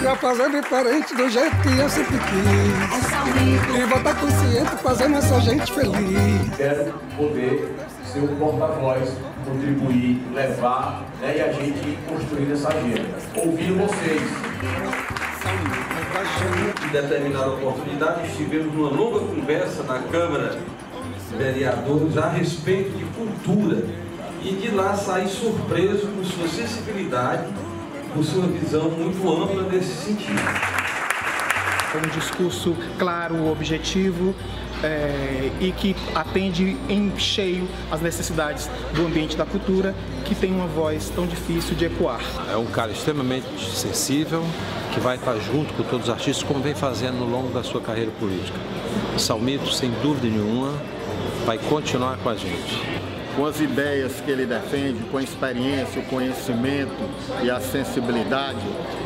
Pra fazer diferente do jeito que eu sempre quis. E voltar consciente, fazendo essa gente feliz. Quero poder ser um porta-voz, contribuir, levar, né, e a gente ir construindo essa agenda. Ouvir vocês. Em determinada oportunidade, estivemos numa longa conversa na Câmara de Vereadores a respeito de cultura e de lá sair surpreso com sua sensibilidade, com sua visão muito ampla nesse sentido. Foi um discurso claro, objetivo é, e que atende em cheio às necessidades do ambiente da cultura, que tem uma voz tão difícil de ecoar. É um cara extremamente sensível, que vai estar junto com todos os artistas, como vem fazendo no longo da sua carreira política. Salmito, sem dúvida nenhuma, vai continuar com a gente com as ideias que ele defende, com a experiência, o conhecimento e a sensibilidade,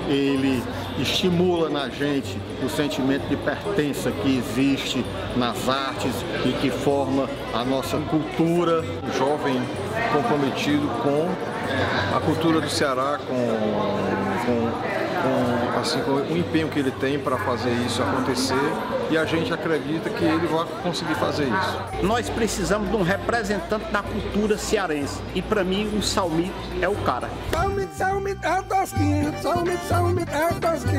ele estimula na gente o sentimento de pertença que existe nas artes e que forma a nossa cultura. Um jovem comprometido com a cultura do Ceará, com, com com, assim, com o empenho que ele tem para fazer isso acontecer e a gente acredita que ele vai conseguir fazer isso. Nós precisamos de um representante da cultura cearense e para mim o Salmito é o cara. Salmito, Salmito, é dos 500, Salmito, Salmito, é dos 500. Salmito, Salmito, dos 500, Salmito, Salmito, dos 500.